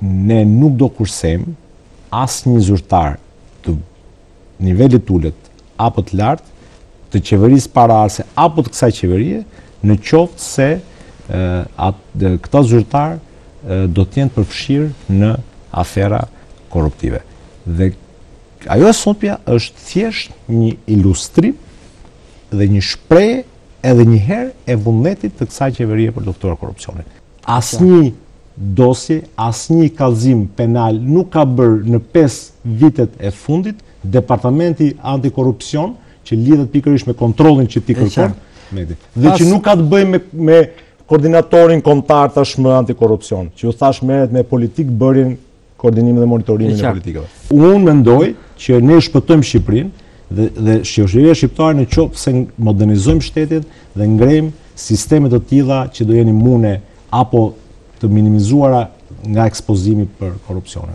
Ne nuk do kursejmë asnjë zyrtar të nivelit të ulët apo të lartë të qeverisë paraardhëse apo të kësaj qeverie në qoftë se këta zyrtarë do të jenë përfshirë në afera korruptive. Dhe ajo e sotmja është thjesht një ilustrim dhe një shprehje edhe një herë e vullnetit të kësaj qeverie për të luftuar korrupsionin. Asnjë dosje, asnjë kallëzim penal nuk ka bërë në pesë vitet e fundit Departamenti Antikorrupsion, që lidhet pikërisht me kontrollin që ti kërkon, dhe që nuk ka të bëjë me koordinatorin kombëtar tashmë antikorrupsion, që ju thashë merret me politikëbërjen koordinimin dhe monitorimin e politikave. Unë mendoj që ne shpëtojmë Shqipërinë dhe, dhe shoqërinë shqiptare në qoftë se modernizojmë shtetin dhe ngrejmë sisteme të tilla që do jenë imune apo të minimizuara nga ekspozimi për korrupsionin.